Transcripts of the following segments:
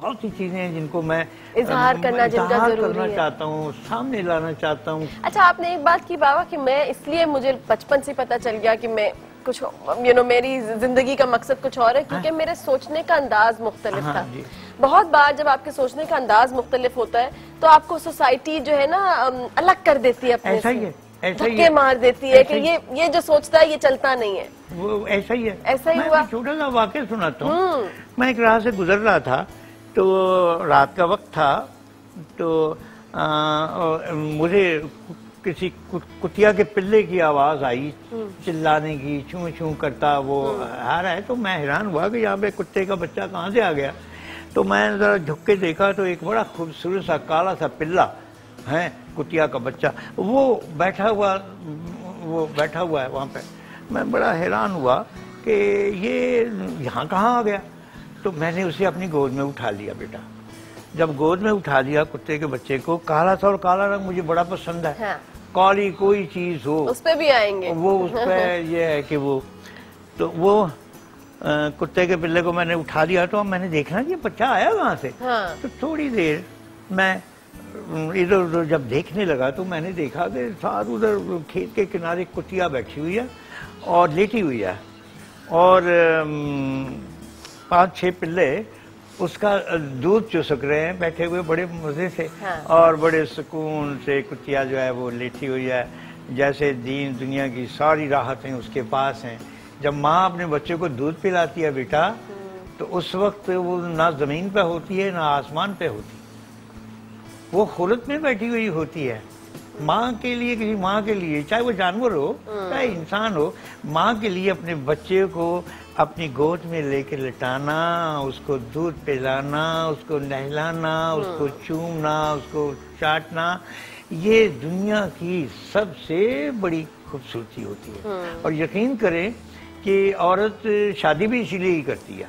बहुत सी चीज़ें हैं जिनको मैं इजहार करना जिनका ज़रूरी करना है। चाहता हूँ सामने लाना चाहता हूँ अच्छा आपने एक बात की बाबा कि मैं इसलिए मुझे बचपन से पता चल गया कि मैं कुछ यू नो मेरी ज़िंदगी का मकसद कुछ और है क्योंकि मेरे सोचने का अंदाज मुख्तलिफ़ हाँ, था बहुत बार जब आपके सोचने का अंदाज मुख्तलिफ़ होता है तो आपको सोसाइटी जो है ना अलग कर देती है अपने ऐसा ही है, ही धक्के है। मार देती है कि ये ये जो सोचता है ये चलता नहीं है वो ऐसा ही है ऐसा ही मैं हुआ? छोटा सा वाक्य सुनाता हूँ हम्म। मैं एक राह से गुजर रहा था तो रात का वक्त था तो आ, मुझे किसी कुतिया के पिल्ले की आवाज़ आई चिल्लाने की छू छू करता वो आ रहा है तो मैं हैरान हुआ कि यहाँ पे कुत्ते का बच्चा कहाँ से आ गया। तो मैं जरा झुक के देखा तो एक बड़ा खूबसूरत सा काला सा पिल्ला है कुतिया का बच्चा। वो बैठा हुआ वो बैठा हुआ है वहाँ पे। मैं बड़ा हैरान हुआ कि ये यहाँ कहाँ आ गया? तो मैंने उसे अपनी गोद में उठा लिया बेटा। जब गोद में उठा लिया कुत्ते के बच्चे को काला था और काला रंग मुझे बड़ा पसंद है। हाँ। काली कोई चीज़ हो उस पे भी आएँगे। वो उस पे ये है कि वो तो वो कुत्ते के पिल्ले को मैंने उठा लिया तो मैंने देखना कि बच्चा आया कहाँ से। हाँ। तो थोड़ी देर मैं इधर उधर जब देखने लगा तो मैंने देखा कि साथ उधर खेत के किनारे कुतिया बैठी हुई है और लेटी हुई है। और पाँच छह पिल्ले उसका दूध चुसक रहे हैं बैठे हुए बड़े मज़े से। हाँ। और बड़े सुकून से कुतिया जो है वो लेटी हुई है। जैसे दीन दुनिया की सारी राहतें उसके पास हैं। जब माँ अपने बच्चे को दूध पिलाती है बेटा तो उस वक्त वो ना ज़मीन पे होती है ना आसमान पे होती वो खुलत में बैठी हुई होती है। माँ के लिए किसी माँ के लिए चाहे वो जानवर हो चाहे इंसान हो माँ के लिए अपने बच्चे को अपनी गोद में लेके लिटाना उसको दूध पिलाना उसको नहलाना उसको चूमना उसको चाटना ये दुनिया की सबसे बड़ी खूबसूरती होती है। और यकीन करें कि औरत शादी भी इसीलिए ही करती है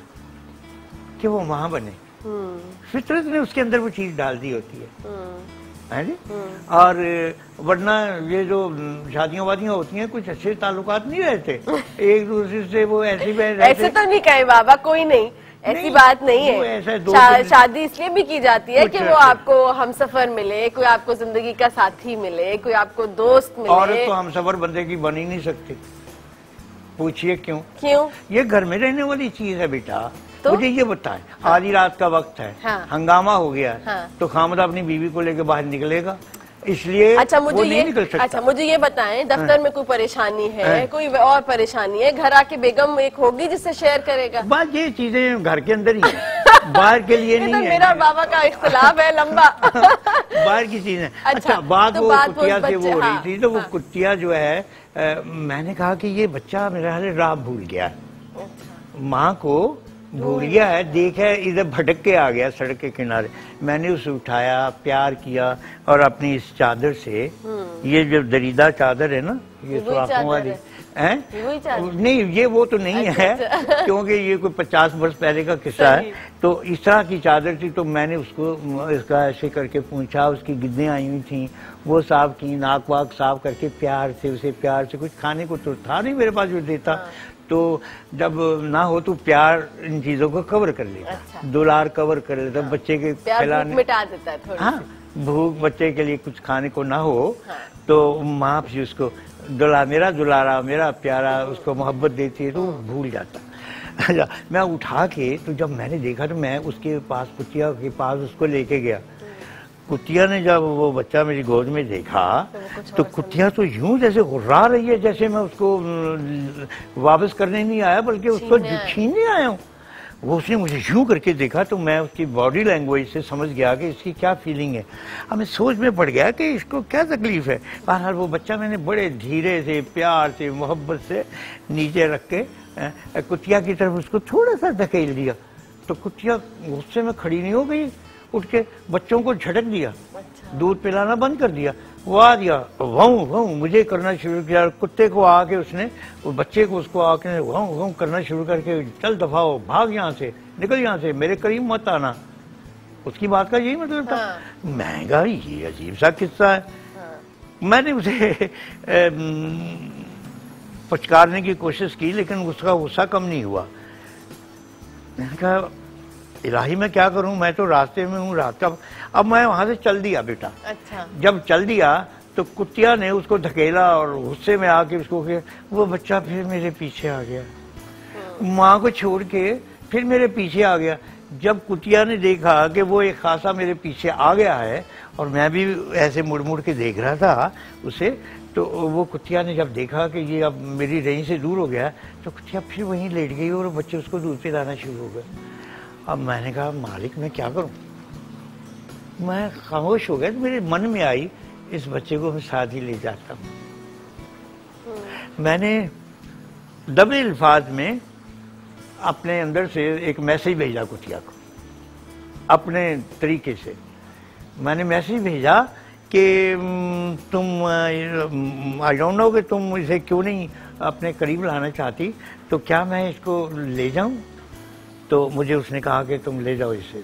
कि वो माँ बने। हम्म, फितरत ने उसके अंदर वो चीज़ डाल दी होती है। है जी? और वरना ये जो शादियाँ वादियाँ होती हैं कुछ अच्छे ताल्लुकात नहीं रहते? एक दूसरे से वो ऐसी ऐसे तो नहीं कहे बाबा कोई नहीं। ऐसी नहीं, बात नहीं है। शा, शादी इसलिए भी की जाती है कि वो आपको हम सफ़र मिले कोई आपको ज़िंदगी का साथी मिले कोई आपको दोस्त मिले। तो हम सफ़र बंदे की बन ही नहीं सकती। पूछिए क्यों? क्यों? ये घर में रहने वाली चीज़ है बेटा। तो? मुझे ये बताएँ आधी रात का वक्त है हाँ। हंगामा हो गया है हाँ। तो खामदा अपनी बीवी को लेकर बाहर निकलेगा? इसलिए अच्छा मुझे नहीं ये निकल सकता। हाँ। अच्छा मुझे ये बताएँ दफ्तर में कोई परेशानी है कोई और परेशानी है? घर आके बेगम एक होगी जिससे शेयर करेगा? बात ये चीज़ें घर के अंदर ही है। बाहर के लिए तो नहीं मेरा बाबा का इख्तलाफ है लंबा। बाहर की चीज़ें। अच्छा, अच्छा बात तो वो कुतिया से वो हो रही हाँ, थी तो वो हाँ। कुतिया जो है मैंने कहा कि ये बच्चा मेरा हाल राह भूल गया है। अच्छा, माँ को भूल गया है देखा है इधर भटक के आ गया सड़क के किनारे। मैंने उसे उठाया प्यार किया और अपनी इस चादर से ये जो दरीदा चादर है ना ये सुराखों वाली है। नहीं ये वो तो नहीं अच्छा, है अच्छा। क्योंकि ये कोई पचास वर्ष पहले का किस्सा है। तो इस तरह की चादर थी तो मैंने उसको इसका ऐसे करके पूछा उसकी गिद्दें आई हुई थी वो साफ़ की नाक वाक साफ़ करके प्यार से उसे प्यार से कुछ खाने को तो था नहीं मेरे पास जो देता। हाँ। तो जब ना हो तो प्यार इन चीज़ों को कवर कर लेता अच्छा। दुलार कवर कर लेता हाँ। बच्चे के प्यार भूख खिलाने मिटा देता है थोड़ी हाँ भूख बच्चे के लिए कुछ खाने को ना हो हाँ। तो माँ भी उसको दुला मेरा दुलारा मेरा प्यारा उसको मोहब्बत देती है तो भूल जाता अच्छा मैं उठा के तो जब मैंने देखा तो मैं उसके पास कुतिया के पास उसको लेके गया कुतिया ने जब वो बच्चा मेरी गोद में देखा तो वो तो कुतिया तो यूँ जैसे गुर्रा रही है जैसे मैं उसको वापस करने नहीं आया बल्कि उसको छीनने आया। आया हूँ। वो उसने मुझे यूँ करके देखा तो मैं उसकी बॉडी लैंग्वेज से समझ गया कि इसकी क्या फीलिंग है। अब मैं सोच में पड़ गया कि इसको क्या तकलीफ़ है। बहरहाल वो बच्चा मैंने बड़े धीरे से प्यार से मोहब्बत से नीचे रख के कुतिया की तरफ़ उसको थोड़ा सा धकेल दिया। तो कुतिया गुस्से में खड़ी नहीं हो गई। उठ के बच्चों को झटक दिया। अच्छा। दूध पिलाना बंद कर दिया। वो आ दिया वहू वहू मुझे करना शुरू किया। कुत्ते को आके उसने वो बच्चे को उसको आके वहू वहू करना शुरू करके चल दफाओ भाग यहाँ से निकल यहाँ से मेरे करीब मत आना। उसकी बात का यही मतलब था। हाँ। मैं ये अजीब सा किस्सा है। हाँ। मैंने उसे पचकारने की कोशिश की लेकिन उसका गुस्सा कम नहीं हुआ। मैंने कहा इलाही मैं क्या करूँ? मैं तो रास्ते में हूँ रात का अब मैं वहाँ से चल दिया बेटा। अच्छा। जब चल दिया तो कुतिया ने उसको धकेला और गुस्से में आके उसको वो बच्चा फिर मेरे पीछे आ गया। माँ को छोड़ के फिर मेरे पीछे आ गया। जब कुतिया ने देखा कि वो एक खासा मेरे पीछे आ गया है और मैं भी ऐसे मुड़ मुड़ के देख रहा था उसे तो वो कुतिया ने जब देखा कि ये अब मेरी रेंज से दूर हो गया तो कुतिया फिर वहीं लेट गई और बच्चे उसको दूध पिलाना शुरू हो गए। अब मैंने कहा मालिक मैं क्या करूँ? मैं खामोश हो गया तो मेरे मन में आई इस बच्चे को मैं साथ ही ले जाता हूँ। मैंने दबे अल्फाज में अपने अंदर से एक मैसेज भेजा कुतिया को अपने तरीके से। मैंने मैसेज भेजा कि तुम आई डोंट नो कि तुम इसे क्यों नहीं अपने करीब लाना चाहती तो क्या मैं इसको ले जाऊँ? तो मुझे उसने कहा कि तुम ले जाओ इसे।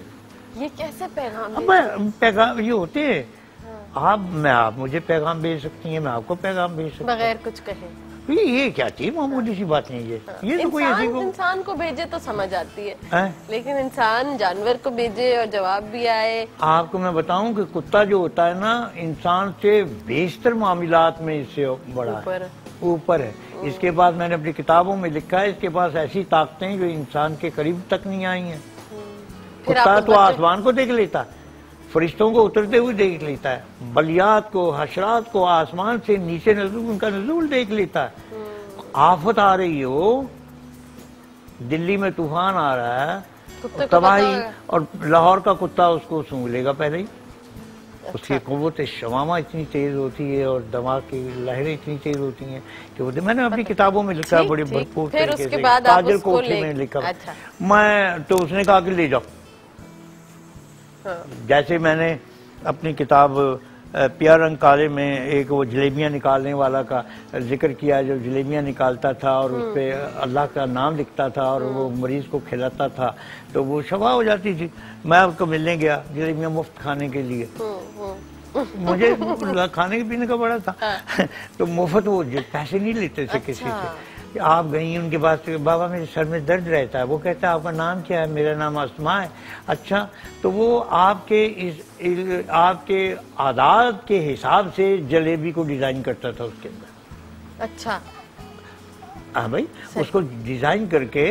ये कैसे पैगाम अब पैगाम ये होते हैं। आप मैं आप मुझे पैगाम भेज सकती हैं मैं आपको पैगाम भेज सकती बगैर कुछ कहे। ये ये क्या चीज़ मामूली सी बात नहीं ये। ये तो कोई ऐसी इंसान को इंसान को भेजे तो समझ आती है। हैं? लेकिन इंसान जानवर को भेजे और जवाब भी आए। आपको मैं बताऊँ कि कुत्ता जो होता है ना इंसान से बेशतर मामलात में इससे बड़ा है। ऊपर है। इसके बाद मैंने अपनी किताबों में लिखा है इसके पास ऐसी ताकतें जो इंसान के करीब तक नहीं आई हैं। कुत्ता तो आसमान को देख लेता है फरिश्तों को उतरते हुए देख लेता है बलियात को हशरात को आसमान से नीचे नजूल उनका नजूल देख लेता है। आफत आ रही हो दिल्ली में तूफ़ान आ रहा है तबाही और लाहौर का कुत्ता उसको सूंघ लेगा पहले ही। उसकी अच्छा। कुत शवामा इतनी तेज होती है और दिमाग की लहरें इतनी तेज होती हैं कि वो मैंने अपनी किताबों में लिखा बड़ी भरपूर तरीके से काजल को कोठी में लिखा अच्छा। मैं तो उसने कहा कि ले जाओ हाँ। जैसे मैंने अपनी किताब प्यार रंग काले में एक वो जलेबियाँ निकालने वाला का ज़िक्र किया जो जलेबियाँ निकालता था और उस पर अल्लाह का नाम लिखता था और वो मरीज़ को खिलाता था तो वो शफा हो जाती थी मैं उसको मिलने गया जलेबियाँ मुफ़्त खाने के लिए हम्म, हम्म। मुझे खाने पीने का बड़ा था तो मुफ़्त वो पैसे नहीं लेते थे अच्छा। किसी अच्छा। आप गई उनके पास तो, बाबा मेरे सर में दर्द रहता है। वो कहता है आपका नाम क्या है? मेरा नाम आसमा है। अच्छा तो वो आपके इस इस- आपके आदात के हिसाब से जलेबी को डिज़ाइन करता था उसके अंदर। अच्छा। हाँ भाई उसको डिज़ाइन करके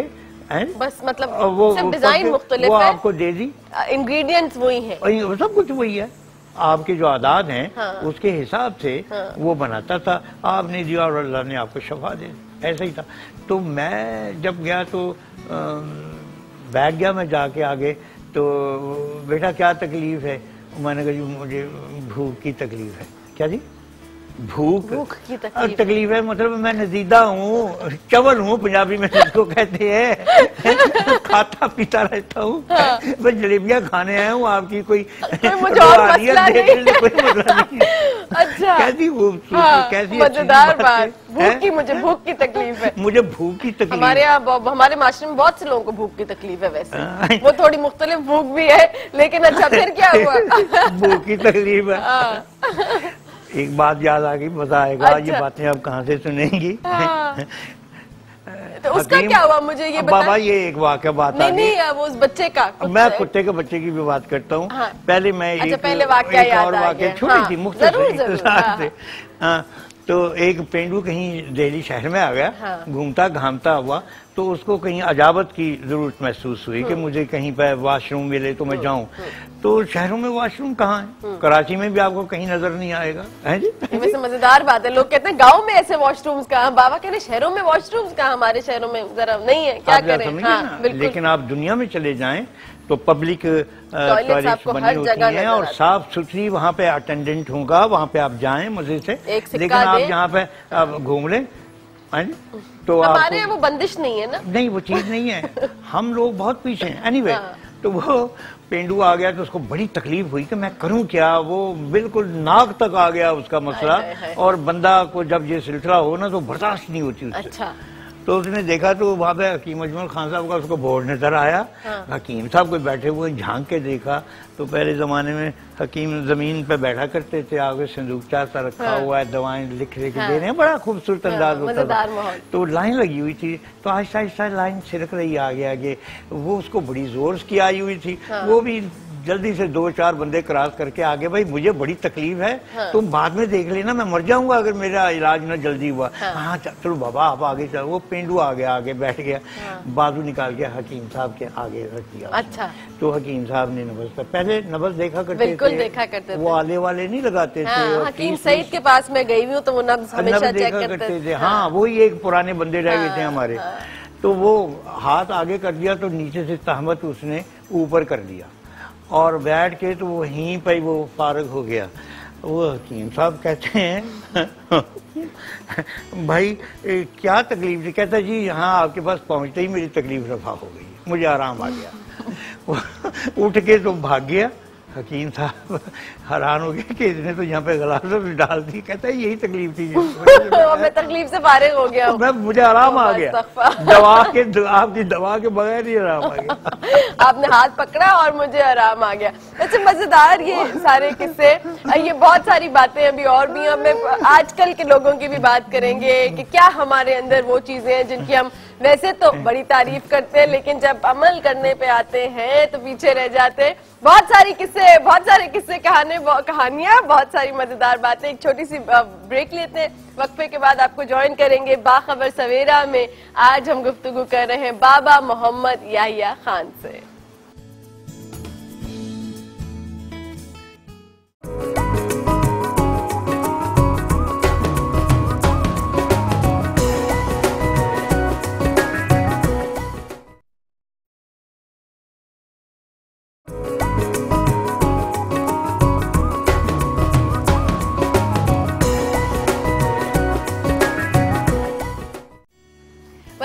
हैं? बस मतलब वो डिज़ाइन मुख्तलिफ़ वो आपको दे दी। इंग्रेडिएंट्स वही हैं। सब कुछ वही है। आपके जो आदाद हैं हाँ। उसके हिसाब से हाँ। वो बनाता था। आपने दिया और अल्लाह ने आपको शफा दे ऐसा ही था। तो मैं जब गया तो बैग बैठ गया मैं जाके आगे। तो बेटा क्या तकलीफ़ है? मैंने कहा जी मुझे भूख की तकलीफ़ है। क्या जी? भूख भूख की तकलीफ़ तकलीफ़ है मतलब मैं नजीदा हूँ चवल हूँ पंजाबी में जिसको कहते हैं। खाता पीता रहता हूँ। बस जलेबियाँ खाने आया हूँ आपकी कोई है, अच्छा। कैसी खूबसूरती हाँ, कैसी मज़ेदार बात। बात। भूख की मुझे भूख की तकलीफ़ है। मुझे भूख की तकलीफ़। हमारे यहाँ हमारे माशरे में बहुत से लोगों को भूख की तकलीफ़ है वैसे। हाँ। वो थोड़ी मुख्तलिफ़ भूख भी है लेकिन अच्छा फिर क्या हुआ? भूख की तकलीफ़ है। हाँ, एक बात याद आ गई मज़ा आएगा अच्छा। ये। बातें आप कहाँ से सुनेंगी हाँ। तो उसका क्या हुआ मुझे ये बाबा ये एक वाक्य बात नहीं नहीं वो उस बच्चे का मैं कुत्ते- के बच्चे की भी बात करता हूँ हाँ। पहले मैं अच्छा, एक पहले वाक्य एक और वाक्य। छोटी थी सी मुख्त हाँ, हाँ, तो एक पेंडू कहीं दिल्ली शहर में आ गया हाँ। घूमता घामता हुआ तो उसको कहीं अजाबत की ज़रूरत महसूस हुई कि मुझे कहीं पर वॉशरूम मिले तो मैं जाऊँ। तो शहरों में वॉशरूम कहाँ है? कराची में भी आपको कहीं नज़र नहीं आएगा है जी? वैसे मज़ेदार बात है लोग कहते हैं गाँव में ऐसे वॉशरूम्स कहाँ? बाबा कह रहे शहरों में वॉशरूम्स कहाँ? हमारे शहरों में जरा नहीं है क्या करें? हाँ लेकिन आप दुनिया में चले जाएँ तो पब्लिक टॉयलेट्स बनी होती हैं और साफ़ सुथरी वहाँ पे अटेंडेंट होगा वहाँ पे आप जाएँ मज़े से। लेकिन आप। यहाँ पे घूम लें तो हमारे वो बंदिश नहीं है ना? नहीं वो चीज़ नहीं है। हम लोग बहुत पीछे हैं। एनीवे हाँ। तो वो पेंडू आ गया तो उसको बड़ी तकलीफ़ हुई कि मैं करूँ क्या? वो बिल्कुल नाक तक आ गया उसका मसला। और बंदा को जब ये सिलसिला हो ना तो बर्दाश्त नहीं होती उससे। अच्छा। तो उसने देखा तो वहाँ पे हकीम अजमल खान साहब का उसको बोर्ड नज़र आया हाँ। हकीम साहब कोई बैठे हुए झाँक के देखा तो पहले जमाने में हकीम ज़मीन पे बैठा करते थे आगे संदूकचा सा रखा हाँ। हुआ है दवाएँ लिख लिख हाँ। दे रहे हैं बड़ा खूबसूरत हाँ, अंदाज होता था तो लाइन लगी हुई थी तो आहिस्ता आहिस्ता लाइन छिड़क रही आगे आगे वो उसको बड़ी ज़ोर की आई हुई थी हाँ। वो भी जल्दी से दो चार बंदे क्रॉस करके आगे भाई मुझे बड़ी तकलीफ़ है हाँ। तुम बाद में देख लेना मैं मर जाऊँगा अगर मेरा इलाज ना जल्दी हुआ। हाँ। हाँ चलो बाबा आप आगे चलो। वो पेंडू आ गया आगे बैठ गया। हाँ। बाजू निकाल के हकीम साहब के आगे रख दिया। अच्छा। तो हकीम साहब ने नबज का पहले नबज देखा करते बिल्कुल थे देखा करते वो आले वाले नहीं लगाते थे हाँ हकीम सईद के पास मैं गई हुई हूँ तो वो नब्ज हमेशा देखा करते थे। हाँ। वही एक पुराने बंदे रह गए थे हाँ, हमारे। हाँ। तो वो हाथ आगे कर दिया तो नीचे से तहमत उसने ऊपर कर दिया। और बैठ के तो वहीं पर वो फारग हो गया। वो हकीम साहब कहते हैं, भाई क्या तकलीफ़ थी? कहता, जी, यहाँ आपके पास पहुँचते ही मेरी तकलीफ़ रफा हो गई, मुझे आराम आ गया। उठ के तो भाग गया। हकीम साहब हैरान हो गए कि इसने तो यहाँ पे गलासत डाल दी। कहता है यही तकलीफ़ थी मैं तकलीफ़ से फारिग हो गया मैं मुझे आराम आ गया। दवा के आपकी दवा के बगैर ही आराम आ गया। आपने हाथ पकड़ा और मुझे आराम आ गया। अच्छा मज़ेदार ये सारे किस्से। ये बहुत सारी बातें अभी और भी हैं। अब आजकल के लोगों की भी बात करेंगे कि क्या हमारे अंदर वो चीज़ें हैं जिनकी हम वैसे तो बड़ी तारीफ़ करते हैं, लेकिन जब अमल करने पे आते हैं तो पीछे रह जाते हैं। बहुत सारी किस्से, बहुत सारे किस्से, कहानी कहानियाँ, बहुत सारी मज़ेदार बातें। एक छोटी सी ब्रेक लेते हैं। वक्फे के बाद आपको ज्वाइन करेंगे बाखबर सवेरा में। आज हम गुफ्तु कर रहे हैं बाबा मोहम्मद याहिया खान से।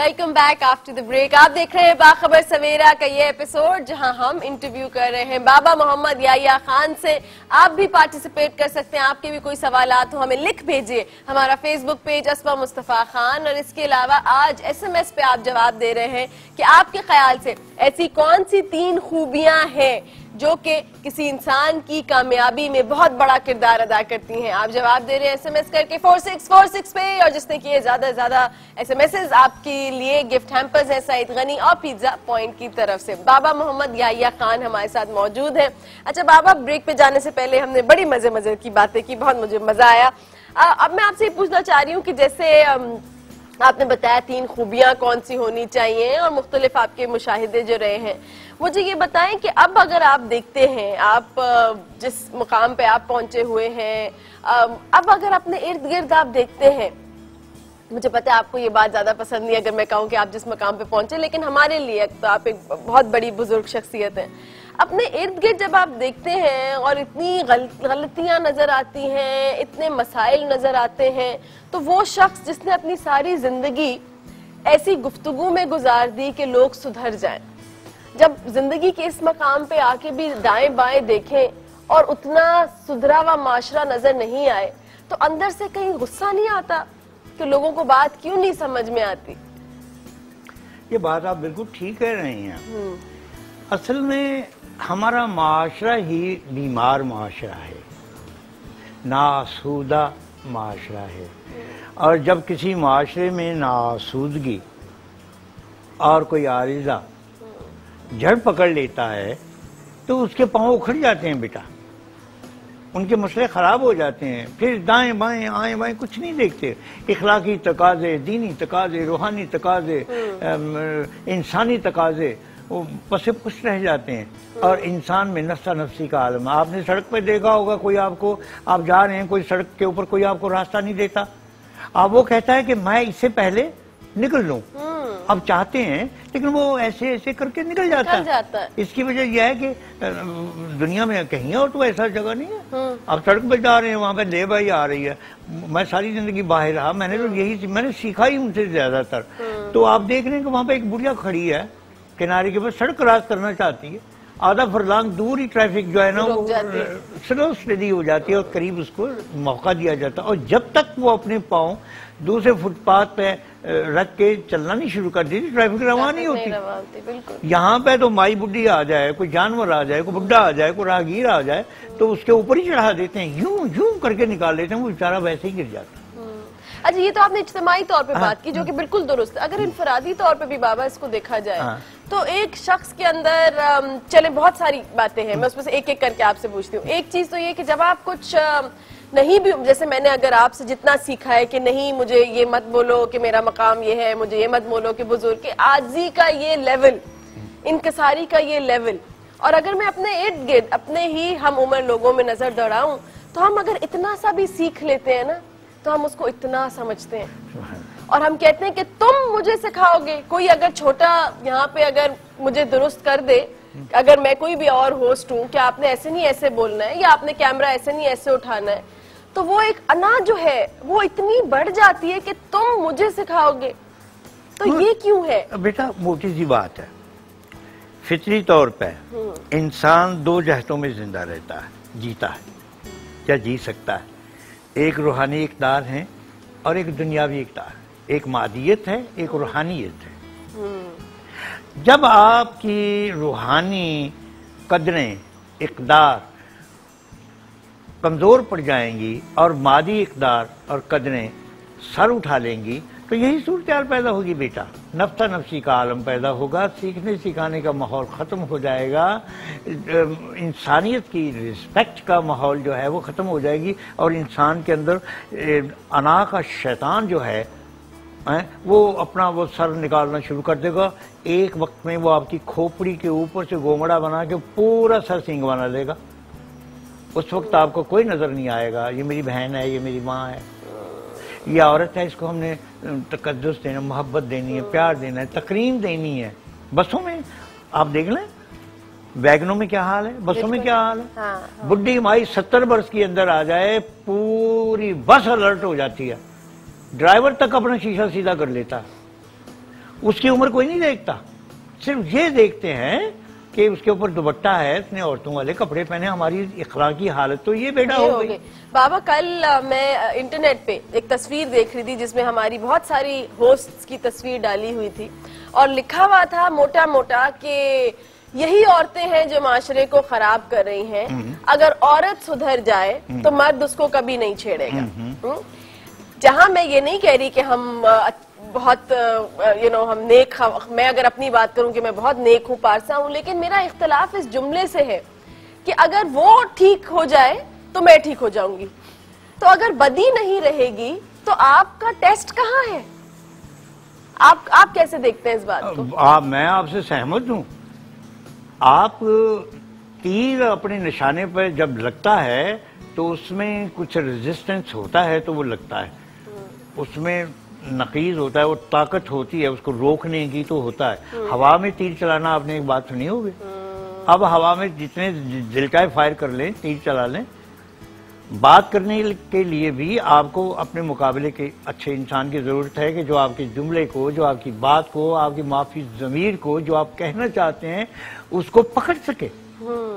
Welcome back after the break. आप देख रहे हैं बाखबर सवेरा का ये एपिसोड, जहाँ हम इंटरव्यू कर रहे हैं बाबा मोहम्मद याया खान से। आप भी पार्टिसिपेट कर सकते हैं, आपके भी कोई सवाल हो, हमें लिख भेजिए हमारा फेसबुक पेज असफा मुस्तफ़ा खान। और इसके अलावा आज एसएमएस पे आप जवाब दे रहे हैं कि आपके ख्याल से ऐसी कौन सी तीन खूबियाँ हैं जो कि किसी इंसान की कामयाबी में बहुत बड़ा किरदार अदा करती हैं। आप जवाब दे रहे हैं एसएमएस करके फोर सिक्स फोर सिक्स पे, और जिसने किए ज़्यादा ज़्यादा एसएमएस आपके लिए गिफ्ट हैम्पर्स हैं सईद गनी और पिज्जा पॉइंट की तरफ़ से। बाबा मोहम्मद याहिया खान हमारे साथ मौजूद हैं। अच्छा बाबा ब्रेक पे जाने से पहले हमने बड़ी मज़े मज़े की बातें की, बहुत मुझे मज़ा आया। अब मैं आपसे पूछना चाह रही हूँ कि जैसे आपने बताया तीन खूबियाँ कौन सी होनी चाहिए और मुख्तलिफ़ आपके मुशाहिदे जो रहे हैं। मुझे ये बताएँ कि अब अगर आप देखते हैं, आप जिस मुकाम पे आप पहुँचे हुए हैं अब अगर अपने इर्द गिर्द आप देखते हैं, मुझे पता है आपको ये बात ज़्यादा पसंद नहीं अगर मैं कहूँ कि आप जिस मकाम पे पहुँचे, लेकिन हमारे लिए तो आप एक बहुत बड़ी बुज़ुर्ग शख्सियत हैं। अपने इर्द गिर्द जब आप देखते हैं और इतनी गल, गलतियाँ नज़र आती हैं इतने मसाइल नज़र आते हैं तो वो शख्स जिसने अपनी सारी ज़िंदगी ऐसी गुफ्तगु में गुजार दी कि लोग सुधर जाएँ। जब ज़िंदगी के इस मकाम पे आके भी दाएँ बाएँ देखें और उतना सुधरा हुआ माशरा नज़र नहीं आए तो अंदर से कहीं गुस्सा नहीं आता कि लोगों को बात क्यों नहीं समझ में आती? ये बात आप बिल्कुल ठीक कह रहे हैं। असल में हमारा माशरा ही बीमार माशरा है। नासूदा माशरा है। और जब किसी माशरे में नासूदगी और कोई आरिजा जड़ पकड़ लेता है तो उसके पाँव उखड़ जाते हैं बेटा। उनके मसले खराब हो जाते हैं। फिर दाएँ बाएँ आए बाएँ कुछ नहीं देखते। इखलाकी तकाजे दीनी तकाजे रूहानी तकाजे इंसानी तकाजे। वो पसे पुश रह जाते हैं। और इंसान में नफ्सा नफसी का आलम। आपने सड़क पर देखा होगा कोई आपको आप जा रहे हैं कोई सड़क के ऊपर कोई आपको रास्ता नहीं देता। अब वो कहता है कि मैं इससे पहले निकल लूँ। अब चाहते हैं लेकिन वो ऐसे ऐसे करके निकल जाता निकल है जाता है। इसकी वजह यह है कि दुनिया में कहीं और तो ऐसा जगह नहीं है। अब सड़क पर जा रहे हैं वहाँ पे ले भाई आ रही है। मैं सारी ज़िंदगी बाहर रहा मैंने तो यही मैंने सीखा ही उनसे ज़्यादातर। तो आप देख रहे हैं कि वहाँ पे एक बुढ़िया खड़ी है किनारे के पास सड़क क्रॉस करना चाहती है। आधा फरलांग दूर ही ट्रैफ़िक जो है ना वो स्लो स्टडी हो जाती है और करीब उसको मौका दिया जाता है। और जब तक वो अपने पाँव दूसरे फुटपाथ पे रख के चलना नहीं शुरू कर देती ट्रैफ़िक रवा नहीं होती। यहाँ पे तो माई बुढ़ी आ जाए कोई जानवर आ जाए कोई बुढ़ा आ जाए कोई राहगीर आ जाए तो उसके ऊपर ही चढ़ा देते हैं। यूँ यूँ करके निकाल देते हैं वो बेचारा वैसे ही गिर जाता है। अच्छा ये तो आपने इज्तमाही तौर पे बात की जो कि बिल्कुल दुरुस्त है। अगर इनफरादी तौर पे भी बाबा इसको देखा जाए हाँ। तो एक शख्स के अंदर चले बहुत सारी बातें हैं। मैं उसमें से एक एक करके आपसे पूछती हूँ। एक चीज़ तो ये कि जब आप कुछ नहीं भी, जैसे मैंने अगर आपसे जितना सीखा है कि नहीं, मुझे ये मत बोलो कि मेरा मकाम ये है, मुझे ये मत बोलो कि बुज़ुर्ग, के आजी का ये लेवल, इनकसारी का ये लेवल। और अगर मैं अपने इर्द गिर्द, अपने ही हम उम्र लोगों में नज़र दौड़ाऊं तो हम अगर इतना सा भी सीख लेते हैं ना तो हम उसको इतना समझते हैं। और हम कहते हैं कि तुम मुझे सिखाओगे। कोई अगर छोटा यहाँ पे अगर मुझे दुरुस्त कर दे अगर मैं कोई भी और होस्ट हूँ कि आपने ऐसे नहीं ऐसे बोलना है या आपने कैमरा ऐसे नहीं ऐसे उठाना है? तो वो एक अना जो है वो इतनी बढ़ जाती है कि तुम मुझे सिखाओगे। तो ये क्यों है? बेटा मोटी सी बात है। फितरी तौर पे इंसान दो जहतों में ज़िंदा रहता है जीता है या जी सकता है। एक रूहानी इकदार है और एक दुनियावी इकदार एक मादियत है एक रूहानियत है। जब आपकी रूहानी कदरें इकदार कमज़ोर पड़ जाएँगी और मादी इकदार और कदरें सर उठा लेंगी तो यही सूरत पैदा होगी बेटा। नफ्ता नफसी का आलम पैदा होगा सीखने सिखाने का माहौल ख़त्म हो जाएगा इंसानियत की रिस्पेक्ट का माहौल जो है वो ख़त्म हो जाएगी और इंसान के अंदर अना का शैतान जो है हैं, वो अपना वो सर निकालना शुरू कर देगा। एक वक्त में वो आपकी खोपड़ी के ऊपर से गोमड़ा बना के पूरा सर सिंग बना देगा। उस वक्त आपको कोई नज़र नहीं आएगा ये मेरी बहन है ये मेरी माँ है। ये औरत है इसको हमने तकदस देना मोहब्बत देनी है प्यार देना है तकरीम देनी है। बसों में आप देख लें वैगनों में क्या हाल है? बसों में क्या हाल है? हाँ, हाँ। बुढ़ी माई सत्तर वर्ष के अंदर आ जाए पूरी बस अलर्ट हो जाती है। ड्राइवर तक अपना शीशा सीधा कर लेता। उसकी उम्र कोई नहीं देखता। सिर्फ़ ये देखते हैं कि उसके ऊपर दुपट्टा है उसने औरतों वाले कपड़े पहने हमारी इखरा की हालत तो ये बेटा हो गई। बाबा कल मैं इंटरनेट पे एक तस्वीर देख रही थी जिसमें हमारी बहुत सारी होस्ट्स की तस्वीर डाली हुई थी और लिखा हुआ था मोटा मोटा कि यही औरतें हैं जो माशरे को खराब कर रही हैं। अगर औरत सुधर जाए तो मर्द उसको कभी नहीं छेड़ेगा। हम्म? जहाँ मैं ये नहीं कह रही कि हम बहुत यू नो हम नेक मैं अगर अपनी बात करूँ कि मैं बहुत नेक हूँ, पारसा हूँ, लेकिन मेरा इख्तलाफ इस जुमले से है कि अगर वो ठीक हो जाए तो मैं ठीक हो जाऊँगी। तो अगर बदी नहीं रहेगी तो आपका टेस्ट कहाँ है? आप आप कैसे देखते हैं इस बात को? आप, मैं आपसे सहमत हूँ। आप तीर अपने निशाने पर जब लगता है तो उसमें कुछ रेजिस्टेंस होता है तो वो लगता है। उसमें नकीज होता है वो ताकत होती है उसको रोकने की तो होता है। हवा में तीर चलाना आपने एक बात सुनी होगी? अब हवा में जितने दिलचाए फायर कर लें तीर चला लें बात करने के लिए भी आपको अपने मुकाबले के अच्छे इंसान की ज़रूरत है कि जो आपके जुमले को जो आपकी बात को आपकी माफ़ी जमीर को जो आप कहना चाहते हैं उसको पकड़ सके।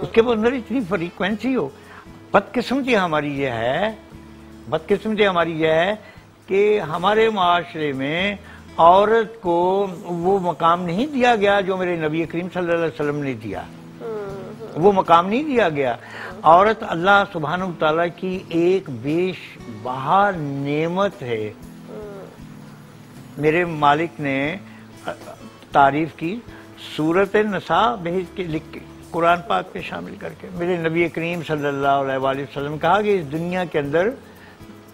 उसके अंदर इतनी फ्रीक्वेंसी हो। बदकिस्मती हमारी यह है बदकिस्मती हमारी यह है कि हमारे माशरे में औरत को वो मकाम नहीं दिया गया जो मेरे नबी करीम सल्लल्लाहु अलैहि वसल्लम ने दिया। वो मकाम नहीं दिया गया। औरत अल्लाह सुबहान तआला की एक बेश बहा नेमत है। मेरे मालिक ने तारीफ़ की सूरत नसा भेज के लिख के कुरान पाक में शामिल करके। मेरे नबी करीम सल्लल्लाहु अलैहि वसल्लम कहा कि इस दुनिया के अंदर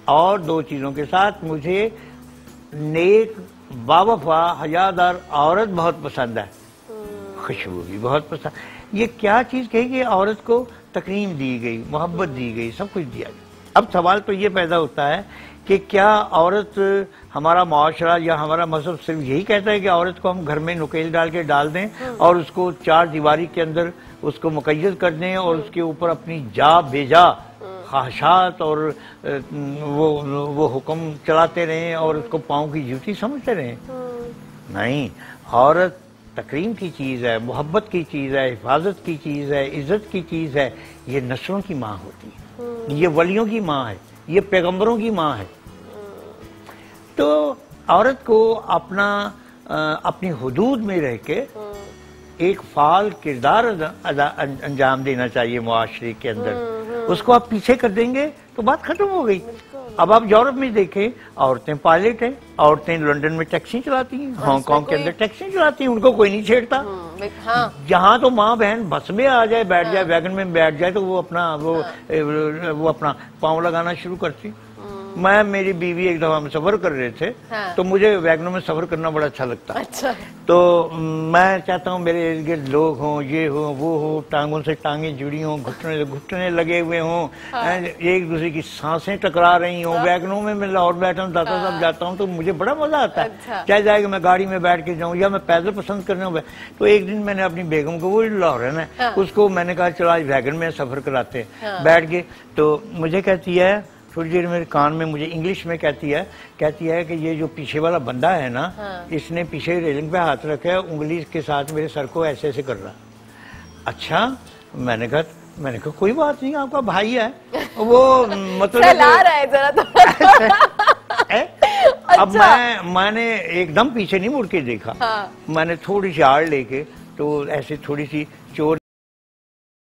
और दो चीज़ों के साथ मुझे नेक बावफा हयादार औरत बहुत पसंद है। खुशबू भी बहुत पसंद। ये क्या चीज़ कही कि औरत को तकरीम दी गई, मोहब्बत दी गई, सब कुछ दिया गया? अब सवाल तो ये पैदा होता है कि क्या औरत हमारा माशरा या हमारा मज़हब सिर्फ़ यही कहता है कि औरत को हम घर में नुकेल डाल के डाल दें और उसको चार दीवारी के अंदर उसको मुकैद कर दें और उसके ऊपर अपनी जा बेजा ख्वाहिशात और वो वो हुक्म चलाते रहें और उसको पाँव की जूती समझते रहें। नहीं औरत तकरीम की चीज़ है मोहब्बत की चीज़ है हिफाजत की चीज़ है इज़्ज़त की चीज़ है ये नस्लों की माँ होती है। ये वलियों की माँ है ये पैगंबरों की माँ है। तो औरत को अपना अपनी हदूद में रह के एक फाल किरदार अंजाम देना चाहिए मुआशरे के अंदर। उसको आप पीछे कर देंगे तो बात खत्म हो गई। अब आप यूरोप में देखें औरतें पायलट हैं औरतें लंदन में टैक्सी चलाती हैं हांगकांग के अंदर टैक्सी चलाती हैं उनको कोई नहीं छेड़ता। हम्म, हाँ। जहाँ तो माँ बहन बस में आ जाए बैठ जाए वैगन में बैठ जाए तो वो अपना वो वो अपना पाँव लगाना शुरू करती मैं मेरी बीवी एक दफ़ा हम सफ़र कर रहे थे हाँ। तो मुझे वैगनों में सफ़र करना बड़ा अच्छा लगता। है अच्छा। तो मैं चाहता हूँ मेरे इर्द गिर्द लोग हों ये हो वो हो टांगों से टांगे जुड़ी हों घुटने से घुटने लगे हुए हों एंड एक दूसरे की साँसें टकरा रही हों वैगनों में मैं लाहौर बैठा हूँ दाता साहब जाता हूँ तो मुझे बड़ा मज़ा आता अच्छा। है चाहे जाएगा मैं गाड़ी में बैठ के जाऊँ या मैं पैदल पसंद करने हूँ तो एक दिन मैंने अपनी बेगम को वो लाहौर है ना हाँ। उसको मैंने कहा चलो आज वैगन में सफ़र कराते हैं। बैठ के तो मुझे कहती है थोड़ी देर मेरे कान में मुझे इंग्लिश में कहती है कहती है कि ये जो पीछे वाला बंदा है ना हाँ। इसने पीछे रेलिंग पे हाथ रखा है उंगली के साथ मेरे सर को ऐसे ऐसे कर रहा अच्छा मैंने कहा मैंने कहा कोई बात नहीं आपका भाई है वो मतलब रहा है जरा तो? अब मैं मैंने एकदम पीछे नहीं मुड़ के देखा हाँ। मैंने थोड़ी सी आड़ लेके तो ऐसे थोड़ी सी